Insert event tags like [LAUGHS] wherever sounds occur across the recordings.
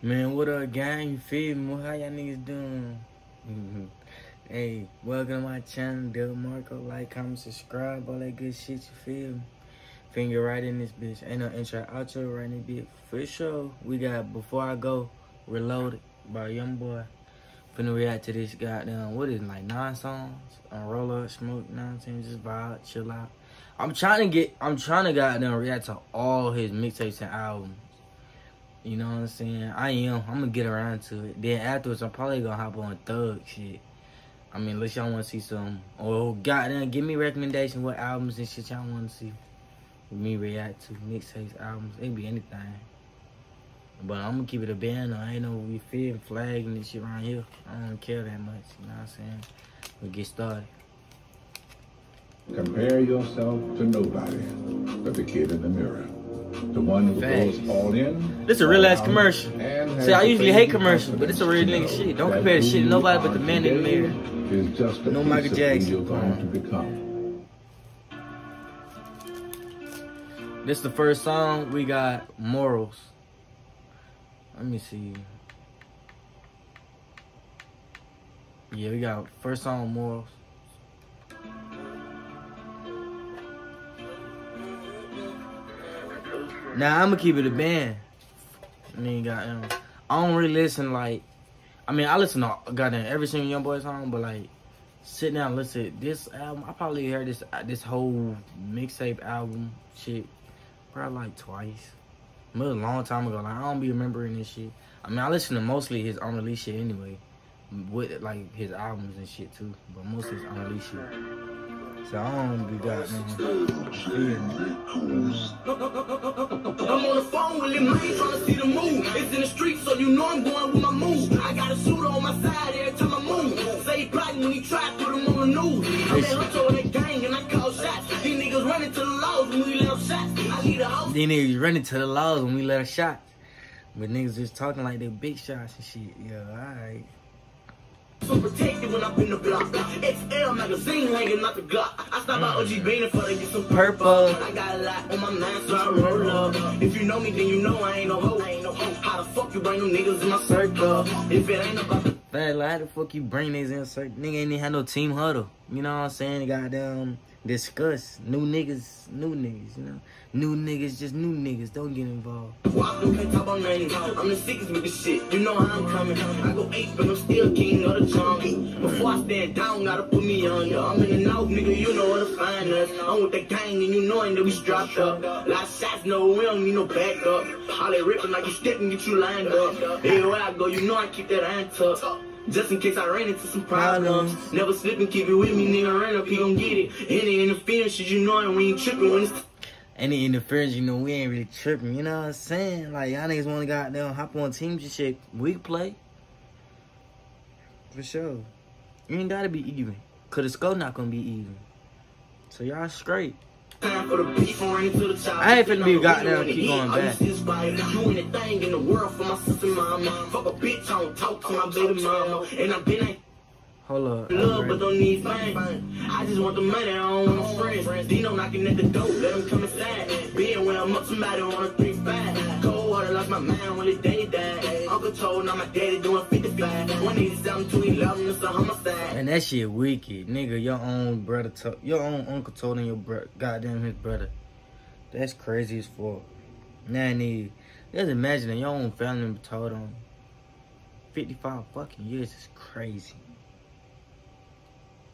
Man, what up, gang? You feel me? How y'all niggas doing? [LAUGHS] hey, welcome to my channel, Duhhmarco. Like, comment, subscribe, all that good shit, you feel me? Finger right in this bitch. Ain't no intro, outro right in this bitch. For sure, we got Before I Go, Reloaded by Young Boy. Finna react to this goddamn, what is it, like nine songs? On roll up, smoke, nonsense, just vibe, chill out. I'm trying to get, I'm trying to goddamn react to all his mixtapes and albums. You know what I'm saying? I am. I'm gonna get around to it. Then afterwards, I'm probably gonna hop on Thug shit. I mean, unless y'all want to see some, or goddamn, give me recommendations what albums and shit y'all want to see. Me react to mixtapes, albums, it be anything. But I'm gonna keep it a band. I ain't no we feel flagging this shit around here. I don't care that much. You know what I'm saying? We get started. Compare yourself to nobody but the kid in the mirror. The one who Facts. goes all in. This a real ass um, commercial. See, I usually hate commercials, but it's a real nigga shit. Don't compare the shit to nobody but the man in the mirror. Is just No Michael Jackson. You're going to become. This the first song. We got Morals. Let me see. Yeah, we got first song Morals. Now I'm gonna keep it a band. I mean, goddamn, I don't really listen like. I mean, I listen to goddamn every single Young Boy song, but like sit down listen this album. I probably heard this uh, this whole mixtape album shit probably like twice. It was a long time ago. Like I don't be remembering this shit. I mean, I listen to mostly his unreleased shit anyway, with like his albums and shit too, but most of his unreleased shit. So I don't be goddamn. feeling I'm on the phone with Main trying to see the moon. It's in the street, so you know I'm going with my move. I got a shooter on my side every time I move. Say he plotting when he tried, put him on the news. I'm that hunter with that gang and I call shots. These niggas running to the laws when we let them shots. I need a house. Then niggas running to the laws when we let a shot. But niggas just talking like they big shots and shit. Yeah, alright. So protected when I'm in the block. XL magazine hanging out the Glock. I stop by OG Beanin' for to get some Purple. I got a lot on my mind, so I roll up. If you know me, then you know I ain't no hoe. Ain't no hoe. How the fuck you bring them niggas in my circle? If it ain't about the Fat like how the fuck you bring niggas in certain nigga ain't even had no team huddle. You know what I'm saying? Goddamn discuss. New niggas, new niggas, you know. New niggas, just new niggas. Don't get involved. I'm the sickest with this shit. You know how I'm coming. I go eight, but I'm still king of the jungle. Before I stand down, gotta put me on ya. I'm in the north, nigga. You know where to find us. I'm with the gang, and you knowing that we strapped up. Lot of shots, no, we don't need no backup. All ripping like you stepping, get you lined up. Everywhere I go, you know I keep that hand tucked. Just in case I ran into some problems. Never slip and keep it with me, nigga. Ran up, he gon' get it. Any interference, shit, you know, and we ain't tripping when it's Any interference, you know, we ain't really tripping. You know what I'm saying? Like, y'all niggas want to goddamn hop on teams and shit. We play. For sure. You ain't gotta be even. Cause the score not gonna be even. So y'all straight. Time for the beef and running to. I ain't finna be goddamn keep going back. used to inspire. Do anything in the world for my sister mama. Fuck a bitch, I don't talk to my baby mama. And I've been Hold up. love, but don't need fame. I just want the money, I don't want no friends. Dino knocking at the door, let him come inside. Being where I'm up, somebody on a 3-5. Lost my mind when his daddy died. Uncle told, now my daddy doing 55. 187 to 11, it's a homicide. And that shit wicked. Nigga, your own brother, to- your own uncle told him your bro- goddamn his brother. That's crazy as fuck. Now, nigga, just imagine your own family told him 55 fucking years is crazy.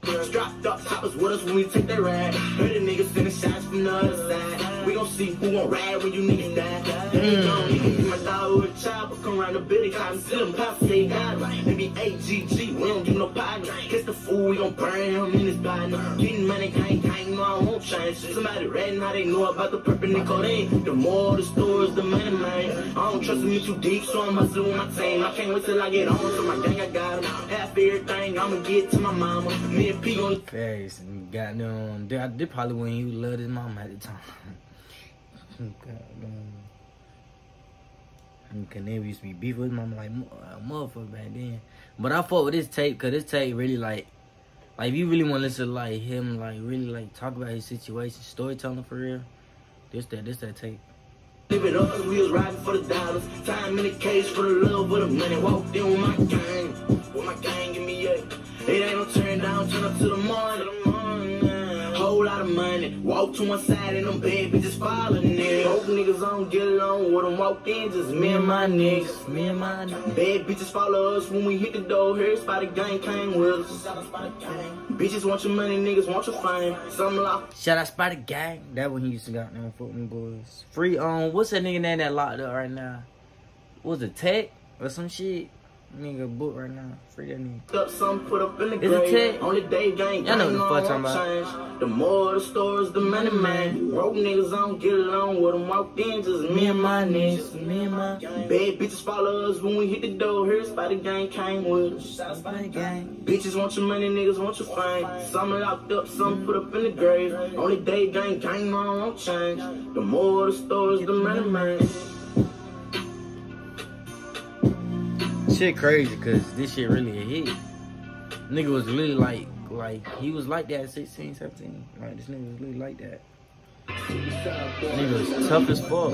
Strapped up, choppers with us when we take that ride. Heard the niggas sending shots from the other side. We gon' see who gon' ride when you niggas die. They ain't gon' niggas be my dog with a chopper. Come around the building, cotton, sit them, pop, say God. Maybe AGG, we don't do no partner. Catch the fool, we gon' burn him in his body. Getting money, gang, gang, no, I won't change. Somebody ratting how they know about the purple nicotine. The more the stories, the money, man. I don't trust me too deep, so I'm hustling with my team. I can't wait till I get on to my gang, I got 'em. Half everything, I'ma get to my mama. Me P gon' Facts. and Goddamn. This they probably when he loved his mama at the time. [LAUGHS] goddamn. And Canary used to be beef with his mama like uh, motherfucker back then. But I fought with this tape because this tape really like, like if you really want to listen to like him like really like talk about his situation, storytelling for real. This that this that tape. Live it up, cause we was riding for the dollars. Time in the cage for the love of the money. Walked in with my gang. With my gang, give me a. It ain't no turn down, turn up to the morning. Whole lot of money. Walk to one side and them bad bitches following it. Hope niggas don't get along with them. Walk in, just me and my niggas. Me and my niggas. Bad bitches follow us when we hit the door. Here's Spotty Gang came with us. Bitches want your money, niggas want your fame. Some lock. Shout out Spider Gang. That one he used to got them football boys. Free on what's that nigga name that locked up right now? What was it Tech or some shit? Nigga book right now. Free that nigga. Up some put up in the grave. Only day gang. Y'all know what the fuck I'm talking change. The more the stories, the money man. Broke niggas don't get along with them. Walked in just me and my niggas. Me and my Bad bitches follow us when we hit the door. Here's Spotty Gang came with us. Gang. Bitches want your money, niggas want your fame. Some locked up, some put up in the grave. Only day gang, gang on won't change. The more the stories, the money man. Shit crazy cause this shit really a hit. Nigga was really like like he was like that at 16, 17. Like this nigga was really like that. Nigga was tough as fuck.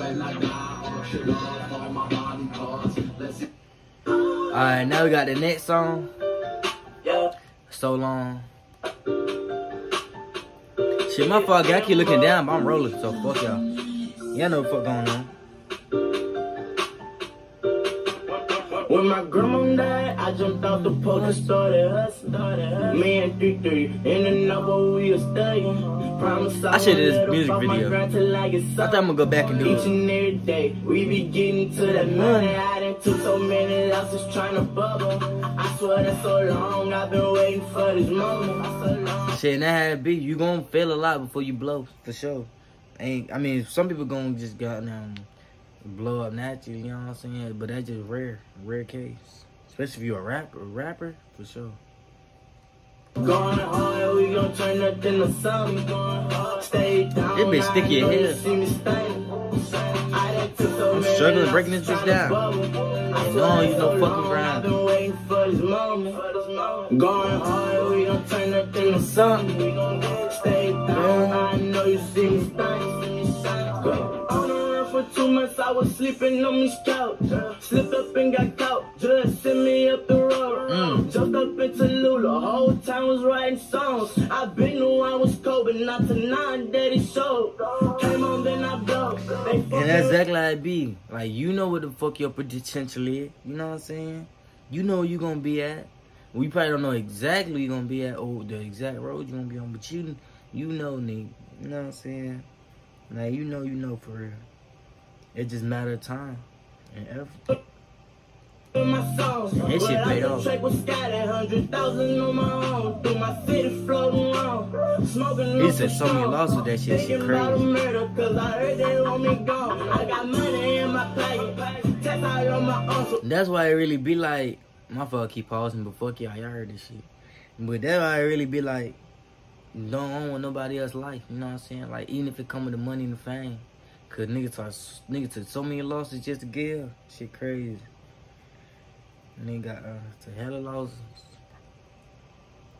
Alright, now we got the next song. So long. Shit, my fuck, I keep looking down, but I'm rolling, so fuck y'all. Y'all know what fuck going on. When my grandma died, I jumped out the porch and started hustling. Me and 3-3 in the number we was studying. Promise I, should this won't let up music off video. I thought I'm gonna go back and do Each it. and every day, we be getting to that money. I done took so many losses trying to bubble. I swear that's so long, I've been waiting for this moment. So long. Shit, and that how it be. You gonna fail a lot before you blow, for sure. Ain't I mean, some people gonna just got um blow up naturally. You know what I'm saying? But that's just rare, rare case. Especially if you're a rapper, a rapper for sure. Going hard, we gon' turn something. Stay down. It been sticky as I know you hell. see me stain. I done took so I'm struggling breaking this bitch down. And no, you no fucking grind. I've been waiting for this moment. Going hard, we gon' turn nothing to something. We gon' stay down. I know you see me two months, I was sleeping on this couch. Slipped up and got caught. Just sent me up the road. Mm. Jumped up into Lula. Whole time was writing songs. I been knew I was cold, but not tonight that it showed. Came on, then I. They And that's exactly how it be. Like you know what the fuck your potential is. You know what I'm saying? You know where you gonna be at. We probably don't know exactly where you gonna be at or the exact road you're gonna be on, but you you know nigga. You know what I'm saying? Now you know you know for real. It just matter of time and effort. my songs. That shit paid off. Check with Scott at hundred thousand on my own. Through my city floating around. Smoking He said so many losses with that shit, shit Thinking about a crazy. murder, cause I heard they want me gone. I got money in my pocket. Test out on my uncle. That's why it really be like my fuck keep pausing, but fuck y'all, y'all heard this shit. But that's why it really be like don't own nobody else life. You know what I'm saying? Like even if it come with the money and the fame, cause niggas are niggas took so many losses just to give. Shit crazy. Nigga got uh, to hell of losses.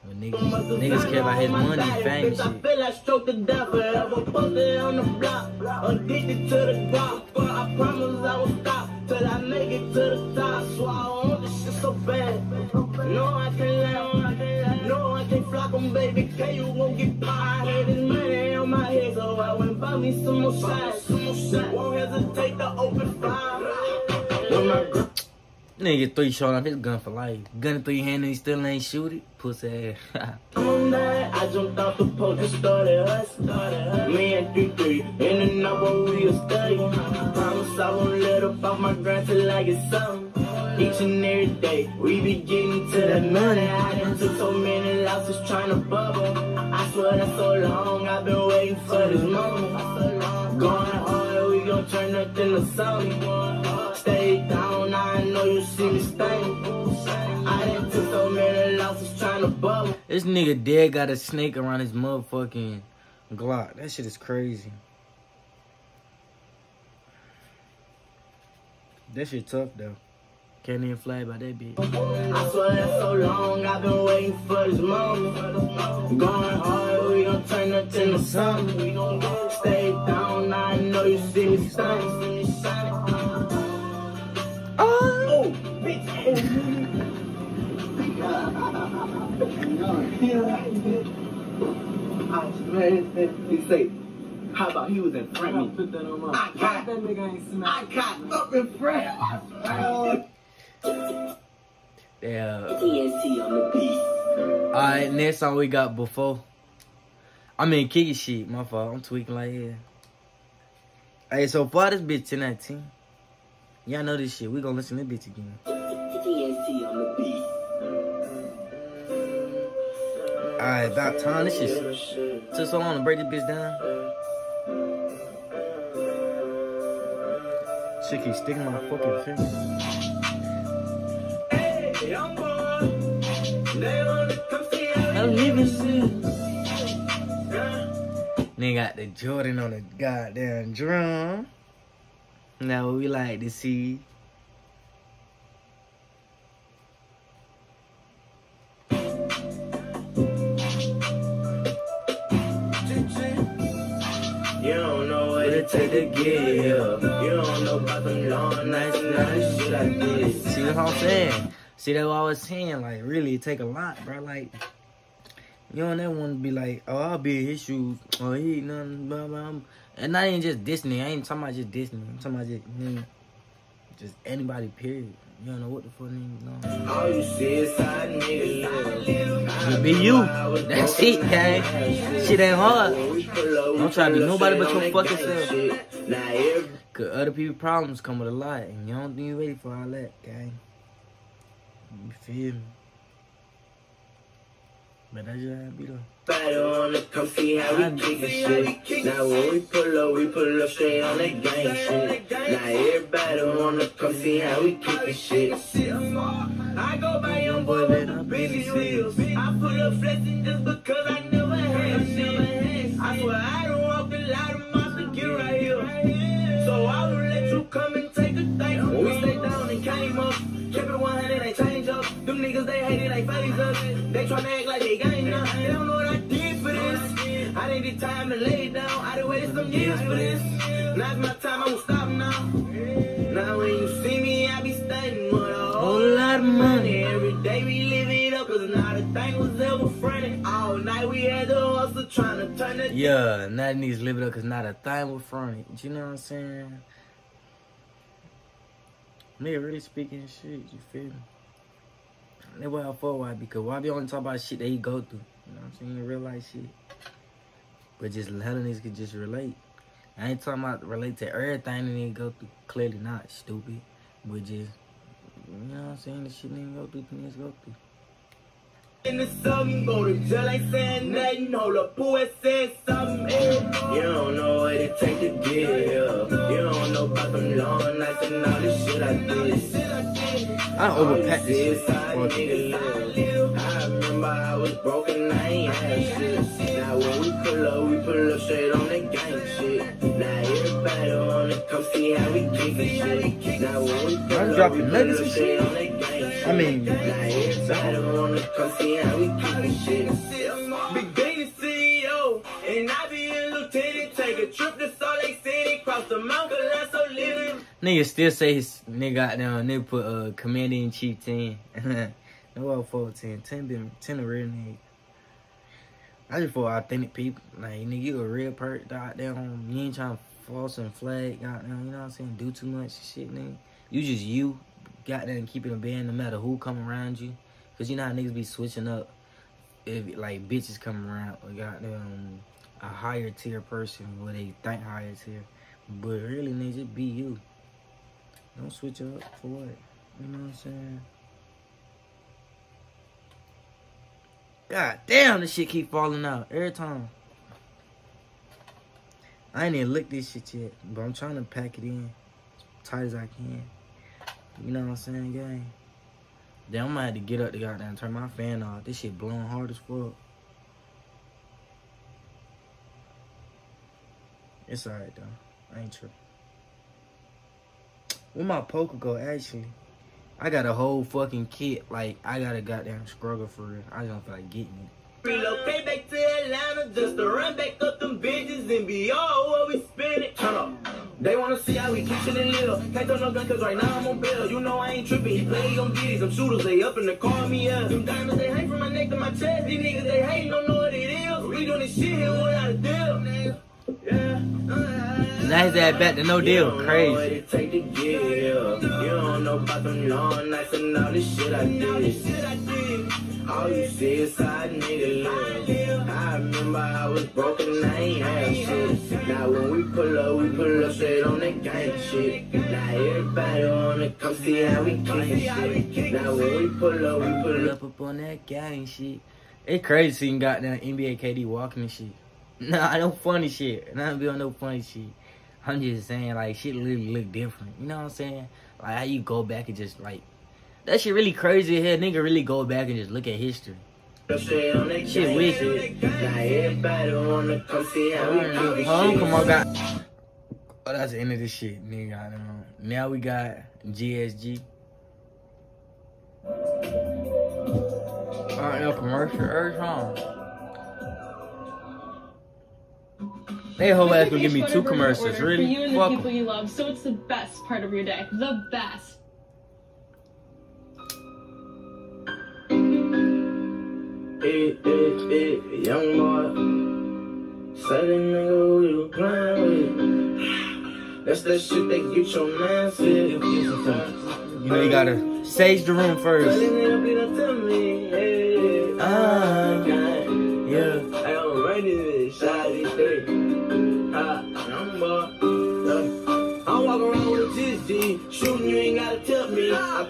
But niggas, niggas care about his money and fame and I shit. feel like stroke the devil. Forever posted on the block. Addicted to the guap. But I promise I won't stop till I make it to the top. So I want this shit so bad. No, I can't let No, I can't flock 'em, baby. K, you won't get pie. Heard this money on my head, so I went and bought me some more shots. Won't hesitate to open fire. When my girl Nigga three shot off his gun for life. Gun in three hand and he still ain't shoot it. Pussy ass. [LAUGHS] On that, I jumped off the porch and started hustling. Me and 3-3 in the number we was studying. Promise I won't let up off my grind till I get something. Each and every day, we be getting to that money. I done took so many losses trying to bubble. Swear so long, I've been waiting for this moment. Going hard, we gon' turn nothing to something. Stay down, I know you see me stain. I done took so many losses trying to bubble. This nigga dead got a snake around his motherfucking Glock. That shit is crazy. That shit tough though. Can't even fly by that bitch. I swear so long, I've been waiting for this moment. Going hard, we don't turn nothing to something. Stay down, I know you see me stunning. Oh, oh bitch. I swear that you say. How about he was in front of me? I got. I got up in front. Yeah. Alright, next song we got before. I mean Kiki shit, my fault. I'm tweaking like hell. Hey, so far this bitch 10 out of 10. Y'all know this shit. We gonna listen to this bitch again. Alright, about time. This shit took so long to break this bitch down. Shit keep sticking my fucking finger. Live in live sin. Yeah. Nigga got the Jordan on the goddamn drum. Now what we like to see. You don't know what it take to get here. You don't know about them long nights this shit I did. See what I'm saying? See that's what I was saying. Like really, it take a lot, bro. Like you don't ever want to be like, oh, I'll be in his shoes. Oh, he ain't nothing. Blah, blah. And not ain't just Disney. I ain't talking about just Disney. I'm talking about just, mm, just anybody. Period. You don't know what the fuck niggas know. All you see is side niggas. Just be you. That's it, gang. Shit ain't hard. Don't try to be nobody but your fucking self. Cause other people's problems come with a lot, and you don't think you ready for all that, gang. You feel me? But that's just how it be though. Wanna come see how we kick this shit. Now when we pull up, we pull up straight on that gang shit. Now everybody wanna come see how we kick this shit. I go by young boy with the busy wheels. I pull up flexing just because niggas, they hate it, they phase us. They tryna act like they gang now. They don't know what I did for this. I get time to lay down. I done waited some years for this. Now's my time, I won't stop now. Now when you see me, I be stunting with a whole lot of money. Every day we live it up, cause not a thing was ever fronted. All night we had the hustle trying to turn it. Yeah, not needs to live it up cause not a thing will front it. You know what I'm saying? Nigga really speaking shit, you feel me? That's why I fuck why because why be only talk about shit that he go through? You know what I'm saying? Real life shit. But just let niggas can just relate. I ain't talking about relate to everything that nigga go through. Clearly not stupid. But just you know what I'm saying? The shit nigga go through, niggas go through. In the sun, go to jail, ain't saying nothing. Hold up, boy, said something. eh. You don't know what it take to get here. You don't know about them long nights and all this shit I did. I overpacked this shit. Side Fuck it. niggas live. I remember I was broken, I ain't had shit. Now when we pull up, we pull up straight on that gang shit. Now everybody wanna come see how we kick it shit. Now when we pull I'm dropping we pull nuggets up and straight shit. on that gang shit. I mean, Now everybody wanna come see how we kick it shit. Big Bang CEO, and I be a lieutenant. Take a trip to Nigga still say his nigga got down. Nigga put uh commander in chief ten. no well four ten. Ten been ten a real nigga. I just for authentic people. Like nigga, you a real person. Goddamn, you ain't trying to false and flag. Goddamn, you know what I'm saying? Do too much shit, nigga. You just you. Goddamn, keep it a band no matter who come around you. Cause you know how niggas be switching up. If like bitches come around, or goddamn a higher tier person where they think higher tier. But really, nigga, just be you. Don't switch up for what? You know what I'm saying? God damn, this shit keep falling out every time. I ain't even licked this shit yet, but I'm trying to pack it in tight as I can. You know what I'm saying, gang? Then I'm gonna have to get up to goddamn turn my fan off. This shit blowing hard as fuck. It's alright though. Ain't tripping. Where my poker go actually? I got a whole fucking kit. Like I got a goddamn struggle for real. I don't feel like getting it. Relocate back to Atlanta just to run back up them bitches and be all what we spending. Turn up. They wanna see how we keep it and live. Can't throw no gun cause right now I'm on bail. You know I ain't tripping. He play, get these. Them shooters, they up in the car, me up. Them diamonds, they hang from my neck to my chest. These niggas, they hate, don't know what it is. We doing this shit here without a deal. Yeah. Uh. Now his ass back to no deal. Don't Crazy. it take to get here. You don't know about them long nights and all this shit I did. All you see is side nigga live. I remember I was broken and I ain't have shit. Now when we pull up, we pull up straight on that gang shit. Now everybody wanna come see how we kick shit. Now when we pull up, we pull up. up on that gang shit. It's crazy seeing goddamn NBA KD walking and shit. [LAUGHS] Nah, no funny shit. Not be on no funny shit. I'm just saying like shit literally look different. You know what I'm saying? Like how you go back and just like that shit really crazy here. Nigga really go back and just look at history. Shit wicked. Wanna come on, God. Oh, that's the end of this shit, nigga. I don't know. Now we got GSG. No commercial urge home. They whole ass gonna give me two commercials, For really? you and the Fuck people 'em. you love, so it's the best part of your day. The best. Hey, hey, hey, young boy. Say the nigga who you playing with. That's that shit that get your man sick. You know you gotta sage the room first. the nigga tell me, hey, Ah,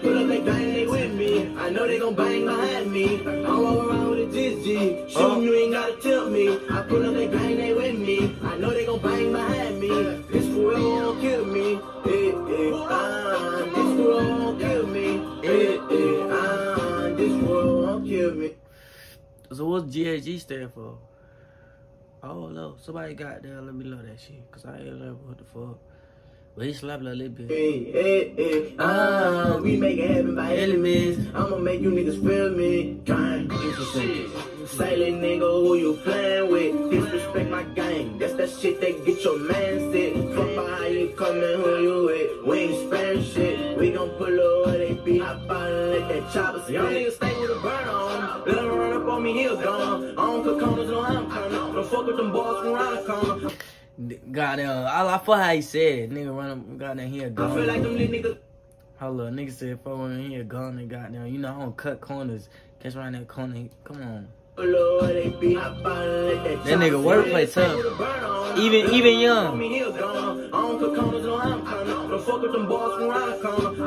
put up that gang, they with me. I know they gon' bang behind me. I'm walking around with a GG, shooting uh. you ain't gotta tell me. I put up that gang, they with me. I know they gon' bang behind me. This forever won't kill me. Hey, hey, ah, this forever won't kill me. Hey, hey, ah, this forever won't kill me. So what's GSG stand for? Oh no, somebody got there. Let me know that shit, cause I ain't know what the fuck. But he slapped a little bit. Hey, hey, hey, ah, we make it happen by enemies. I'ma make you niggas feel me. Gang, shit. Silent nigga who you playing with. Disrespect my gang. That's that shit that get your man sick. Fuck behind you coming who you with. We ain't sparing shit. We gon' pull up where they be. Hop out and let that chopper spit. Young niggas stay with a burn on. Let 'em run up on me, he'll gone. I don't cook corners, no how I'm coming. Don't fuck with them boys from around the corner. Goddamn, uh, I, I fuck how he said it. Nigga run up, goddamn, he a I feel gun. like them little niggas. Hold up, nigga said fuck when he a gun and goddamn, you know I don't cut corners. Catch around that corner, come on. Oh, that That nigga wordplay tough. Even- even young. Don't fuck with them boys from around the.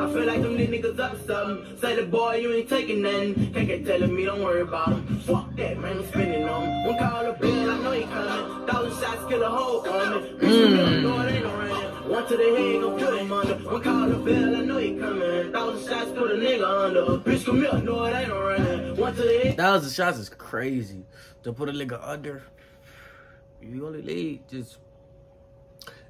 I feel like them niggas up something. Say the boy, you ain't taking nothing. Can't get telling me, don't worry about him. Fuck that, man, I'm spinning on him. One call a bill, I know he coming. Thousand shots, kill a whole army. Bitch, Mm. know it ain't no running. One to the head, gon' put him under. One call a bill, I know he coming. Thousand shots, put a nigga under. Bitch, come here, know it ain't no running. One to the head. Thousand shots is crazy. To put a nigga under, you only need just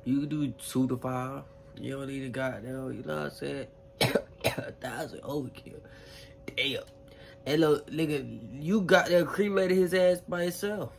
you do two to five. You don't need a goddamn, you know what I'm saying? [COUGHS] a thousand overkill. Damn. And look, nigga, you got that cremated his ass by yourself.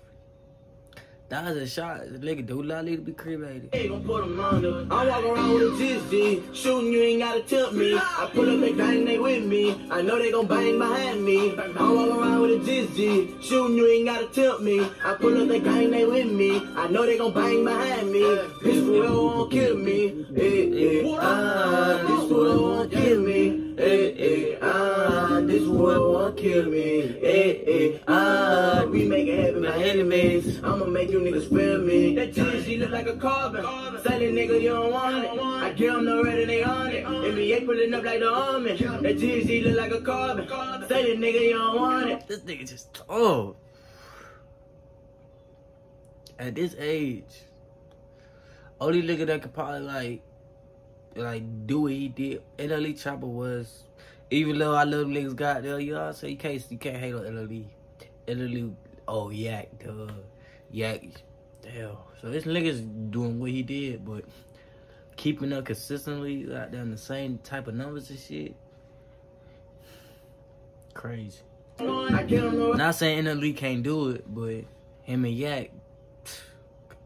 Thousand shots, nigga do not need to be cremated. Hey, gon' put 'em under. I walk around with a GSG, shooting you ain't gotta tip me. I pull up that gang, they with me. I know they gon' bang behind me. I walk around with a GSG, shooting you ain't gotta tip me. I pull up that gang, they with me. I know they gon' bang behind me. This forever won't kill me. Hey, hey, ah, this forever won't kill me. Hey, hey, ah, this forever won't kill me. Hey, hey, ah, we make it happen, my enemies. I'ma make you niggas feel me. That GSG look like a carbon. Say the nigga you don't want it. I give them the red and they on it. NBA pulling up like the army. That GSG look like a carbon. Say the nigga you don't want it. This nigga just oh. At this age, only nigga that could probably like, like do what he did. NLE Choppa was, even though I love niggas got there, you know what I'm saying? You can't, you can't hate on NLE. NLE, oh yak, duh, yak, damn. So this nigga's doing what he did, but keeping up consistently, like down the same type of numbers and shit. Crazy. Not saying NLE can't do it, but him and Yak,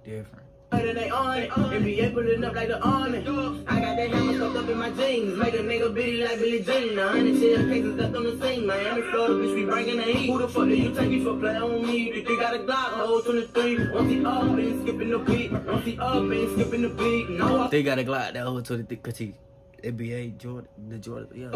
different. And they on it, NBA pulling up like the army. I got that hammer stuck up in my jeans, make a nigga bitty like Billie Jean. A hundred shell cases left on the scene, Miami, Florida, bitch, we bringing the heat. Who the fuck do you take me for playing on me? You got a Glock, hold 23. Once he up, ain't skipping the beat. Once he up, ain't skipping the beat. No, They got a Glock that whole 23 cause NBA Jordan, the Jordan, yeah.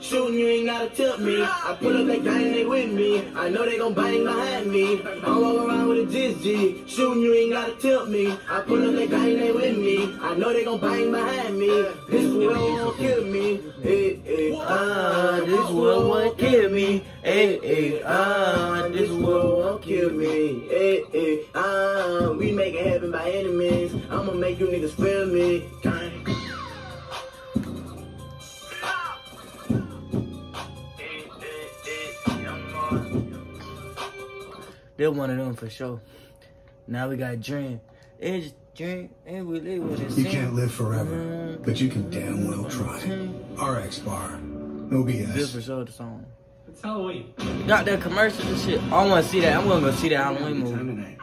Shooting, you ain't gotta tip me. I pull up that gang, they with me. I know they gon' bang behind me. I walk around with a G. Shooting, you ain't gotta tip me. I pull up that gang, they with me. I know they gon' bang behind me. This world won't kill me. Hey, hey, ah, this world won't kill me. Hey, hey, ah, this world won't kill me. Hey, hey, ah, we make it happen by means. I'ma make you niggas feel me. Gang. They're one of them for sure. Now we got Dream. It's Dream, and we live with it. You can't live forever, mm-hmm. but you can damn well try. RX Bar. No BS. This for sure the song. It's Halloween. Got that commercials and shit. I want to see that. I'm gonna go see that Halloween Time movie tonight.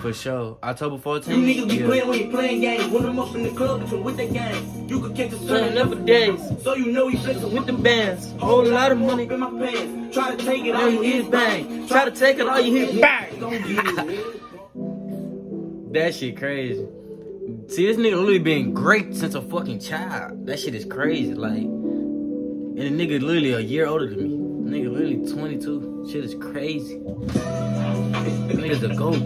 For sure. October You 14th. niggas be yeah. playing when you playing games. When I'm up in the club, bitch, with the gang. You could catch a son up for days So you know he flexing with with them bands. Whole lot of money. in my pants. Try to take it, All all you hear is bang. Try to take it, all you hear is bang. Don't get it. That shit crazy. See, this nigga literally been great since a fucking child. That shit is crazy. Like, and the nigga literally a year older than me. Nigga literally 22. Shit is crazy. Nigga's a goat.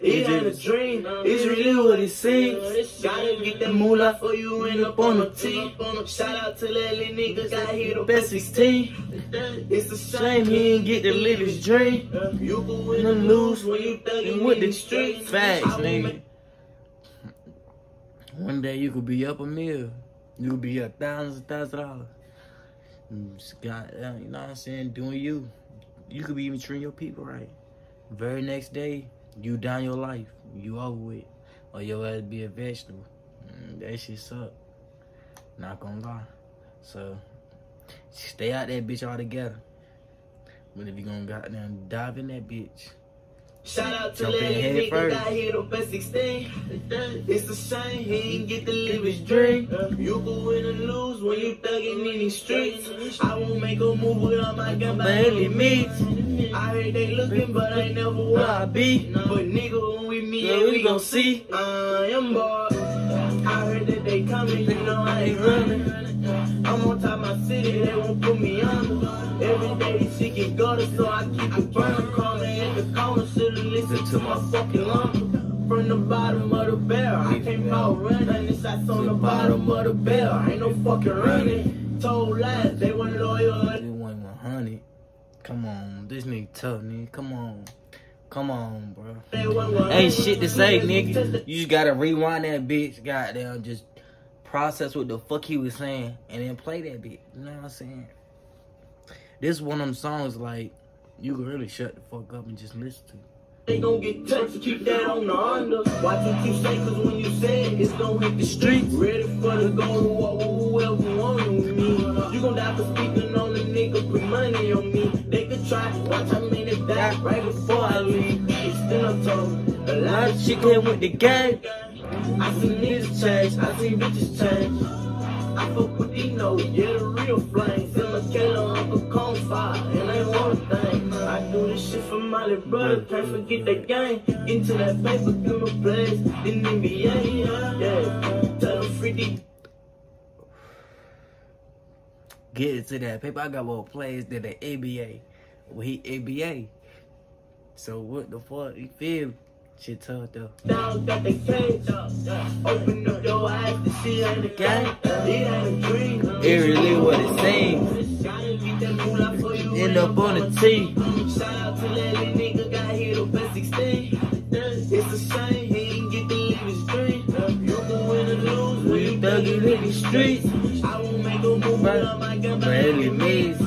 It ain't a dream, it's really what it seems. Gotta get that moolah for you and up on the team. Shout out to that little nigga, got hit the best 16. It's a Shame he ain't get to live his dream. You can win And lose when you And thuggin' with the the streets. facts, nigga. One day you could be up a mill. You could be up thousands and thousands of dollars. Mm, uh, you know what I'm saying? Doing you. You could be even treating your people right. Very next day, you down your life. You over with. Or your ass be a vegetable. Mm, that shit suck. Not gonna lie. So, stay out that bitch altogether. But if you gonna goddamn dive in that bitch, Shout out to Jump that nigga first. got hit on best 16. It's a shame he ain't get to live his dream. You can win or lose when you thuggin' in these streets. I won't make a move without my gun by any means. I heard they looking, but I never will I be. But nigga, when we meet, yeah, we gon' see. I am bored. I heard that they coming, you know I ain't running. I'm on top of my city, they won't put me under. Every day this shit get gutter, so I keep it burning. To my fucking lumber. From the bottom of the barrel, I came out running. The shots on the bottom of the barrel, ain't no fucking running. Told lies, they weren't loyal. They want 100. Come on, this nigga tough, nigga. Come on. Come on, bro. Ain't shit to say, nigga. You just gotta rewind that bitch, goddamn, just process what the fuck he was saying, and then play that bitch. You know what I'm saying? This one of them songs, like, you can really shut the fuck up and just listen to. They gon' get touched, keep that on the under. Watch what you say, cause when you say it, it's gon' hit the streets. Ready for the golden walk with whoever want with me. You gon' die for speaking on the nigga, put money on me. They could try, watch how many die right before I leave. Extend up told, a lot of shit came with the gang. I seen niggas change, I seen bitches change. I fuck with Dino, yeah, the real flame. Send Michaela, Uncle Cone fire, and ain't one thing. I do this shit for my little brother, can't forget that game. Into that paper, give me place, in the NBA, yeah. Tell them free D. Get into that paper. I got more plays than the ABA. Well, he ABA. So what the fuck? You feel? Shit tough though. down, got the cage up. Open up your eyes to see ain't a game. It ain't a dream. It really what it seems. Gotta get that moolah for you. End up on the. Shout out to that little nigga got hit on best 16. It's a shame he ain't get to live his dream. You can win or lose when you thuggin' in the streets. I won't make a move without my gun by any means.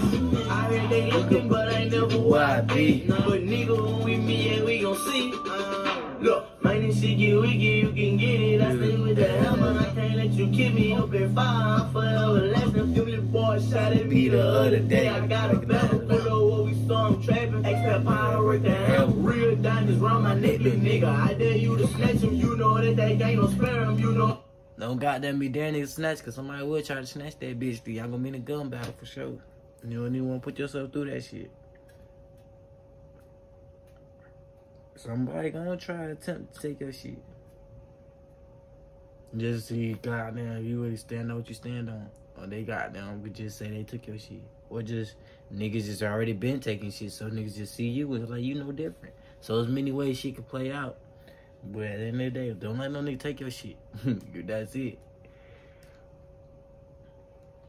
I heard they looking, but I never Where I be. But nigga, when we meet, yeah, we gon' see. Uh, look, get wicked, you can get it. I stay with the hammer, I can't let you keep me up in fire, I'm forever. Feel me, boy shot at me the other day. I got a better photo what we saw him trapping. Expert power work the hell. Real diamonds round my neck, little nigga. I dare you to snatch him. You know that gang don't spare him. You know. Don't goddamn be daring nigga snatch, cause somebody will try to snatch that bitch. Y'all gonna be in a gun battle for sure. You don't even want to put yourself through that shit. Somebody gonna try to attempt to take your shit. Just see, goddamn, you really stand on what you stand on. Or they goddamn could just say they took your shit. Or just niggas just already been taking shit, so niggas just see you and like you know different. So there's many ways shit could play out. But at the end of the day, don't let no nigga take your shit. [LAUGHS] That's it.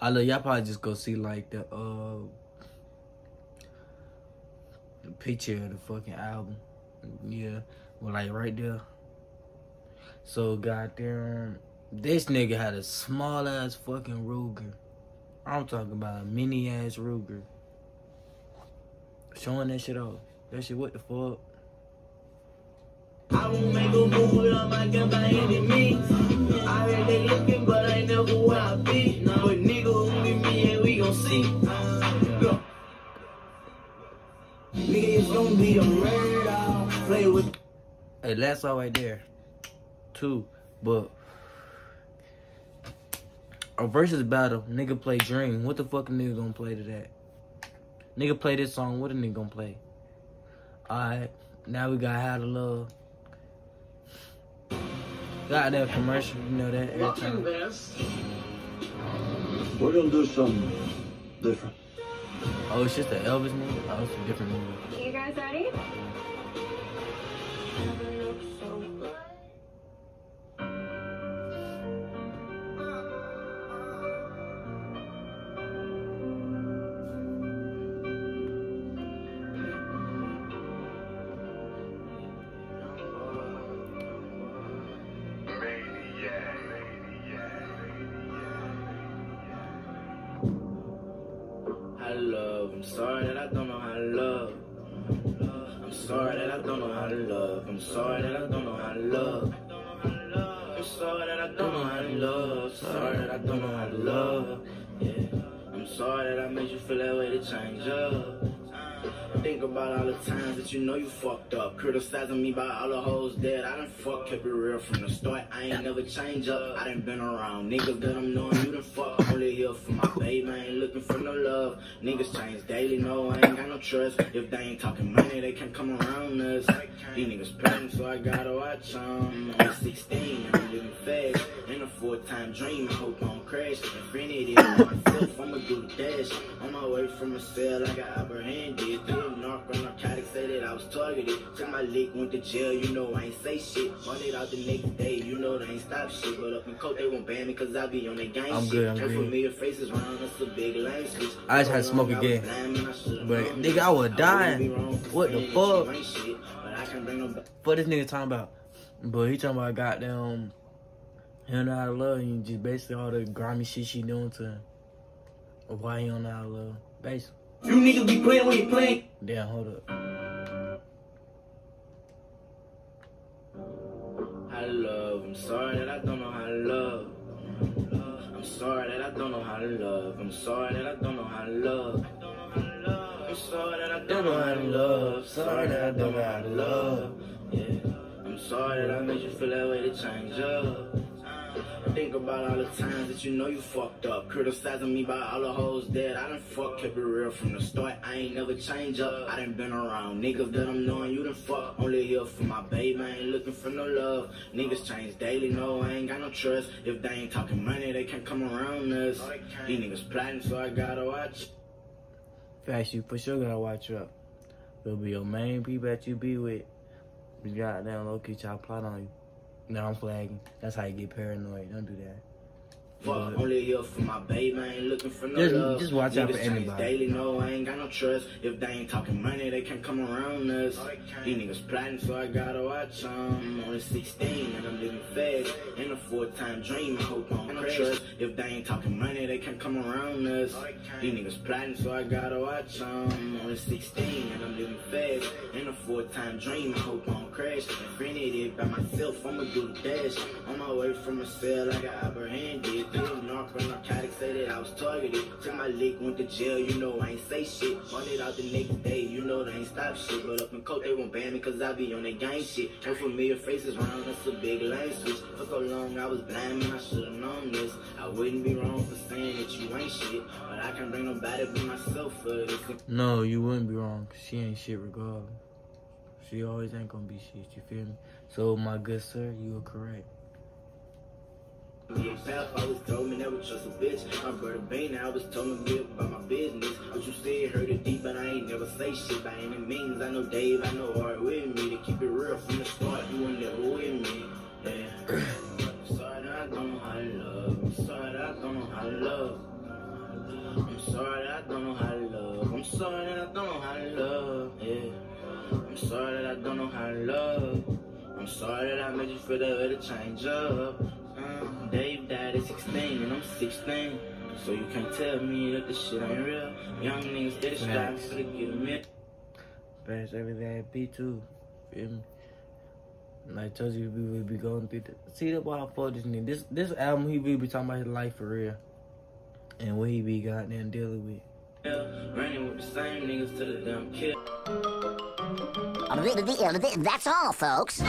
I know y'all probably just go see like the uh the picture of the fucking album. Yeah, well like right there. So goddamn, this nigga had a small ass fucking Ruger. I'm talking about a mini ass Ruger. Showing that shit off. That shit what the fuck? I won't make a move without my gun by any means. I heard they looking, but I never where I be. But see. Look. Nigga, it's gonna be a murder. Play with Hey, that's all right there. Two, but a versus battle, nigga play Dream. What the fuck a nigga gonna play to that? Nigga play this song. What a nigga gonna play? Alright, now we got How to Love. Got that commercial, you know that every time. We're gonna do something different. Oh, it's just the Elvis movie? Oh, it's a different movie. You guys ready? I'm sorry that I don't know how to love. I'm sorry that I don't know how to love. I'm sorry that I don't know how to love. I'm sorry that I don't know how to love. Sorry that I don't know how to love. Yeah. I'm sorry that I made you feel that way to change up. Think about all the times that you know you fucked up. Criticizing me about all the hoes dead. I done fuck, kept it real from the start. I ain't never change up. I done been around niggas that I'm knowing you done fuck. Only here for my baby, I ain't looking for no love. Niggas change daily, no, I ain't got no trust. If they ain't talking money, they can't come around us. These niggas paying, so I gotta watch them. I'm 16, I'm living fast. In a four-time dream, I hope I don't crash. Infinity on myself, I'ma do the dash. On my way from a cell, I got apprehended. Through narco narcotics, say that I was targeted. Took my lick, went to jail, you know I ain't say shit. Funded out the next day, you know they ain't stop shit. But up in court, they won't ban me, cause I be on that gang I'm shit. good, I'm Turn good. familiar faces that's a big lane switch. I just had to smoke again. But, nigga, I was dying. What the fuck? What this nigga talking about? But he talking about goddamn he don't know how to love you. Just basically all the grimy shit she doing to him. Or why he don't know how to love. Basically. You niggas be playing when you playing. Damn, hold up. I love. I'm sorry that I don't know how to love. I'm sorry that I don't know how to love. I'm sorry that I don't know how to love. I'm sorry that I don't know how to love. Sorry that I don't know how to love. Yeah. I'm sorry that I made you feel that way to change up. Think about all the times that you know you fucked up. Criticizing me about all the hoes dead. I done fuck, kept it real from the start. I ain't never change up. I done been around niggas that I'm knowing you done fuck. Only here for my baby, I ain't looking for no love. Niggas change daily, no, I ain't got no trust. If they ain't talking money, they can't come around us. These niggas plotting, so I gotta watch. Facts, you for sure gotta watch up. It'll be your main people that you be with. You goddamn low key try to plot on you. Now I'm flagging. That's how you get paranoid. Don't do that. Fuck, only here for my baby, I ain't looking for no Just- love. just watch out for change anybody. Daily, no, I ain't got no trust. If they ain't talking money, they can't come around us. These niggas plotting, so I gotta watch 'em. I'm only 16 and I'm living fast. In a full-time dream, I hope I don't trust. If they ain't talking money, they can't come around us. These niggas plotting, so I gotta watch 'em. I'm only 16 and I'm living fast. In a full-time dream, I hope I don't crash. Rented it by myself, I'ma do the dash. On my way from a cell, like I apprehended. These narco narcotics say that I was targeted. Took my lick, went to jail, you know I ain't say shit. It out the next day, you know they ain't stop shit. But up in court, they won't ban me cause I be on that gang shit. No familiar faces round, that's a big lane switch. For so long, I was blind, man, I should've known this. I wouldn't be wrong for saying that you ain't shit. But I can't bring nobody but myself for this. No, you wouldn't be wrong. she ain't shit regardless. She always ain't gonna be shit. You feel me? So, my good sir, you are correct. Yeah, pap always told me never trust a bitch. My brother Bane was told me about my business. What you said hurt it deep, but I ain't never say shit by any means. I know Dave, I know Art with me. To keep it real from the start, you were never with me. Yeah. I'm sorry that I don't know how to love. I'm sorry that I don't know how to love. I'm sorry that I don't know how to love. I'm sorry that I don't know how to love. Yeah. I'm sorry that I don't know how to love. I'm sorry that I made you feel that way to change up. Uh, Dave died at 16 and I'm 16. So you can't tell me that this shit ain't real. Young niggas steady striving Facts. to get a meal. Fast everything at P2. Feel me? And I told you we would be going through the see that's why I fought this nigga. This this album he really be talking about his life for real. And what he be goddamn dealing with. Running with the same niggas to the damn kill. That's all, folks.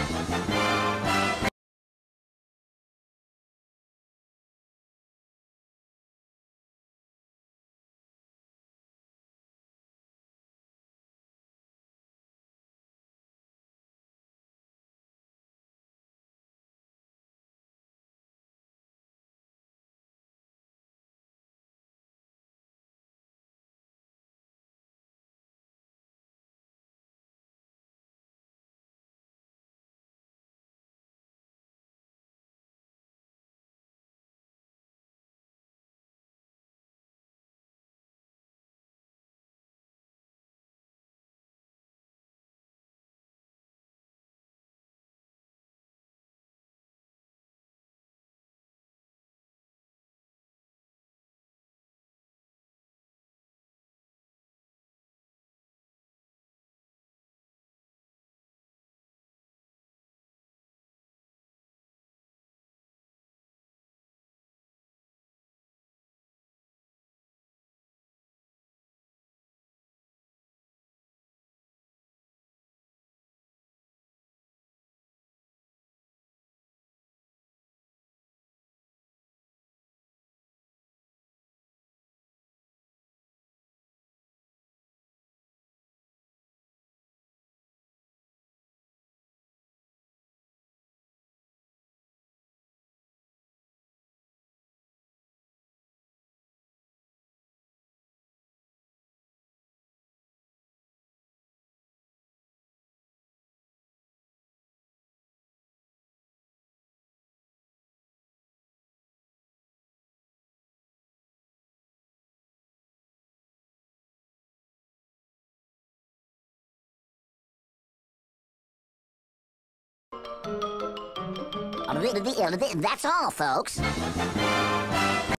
That's all, folks.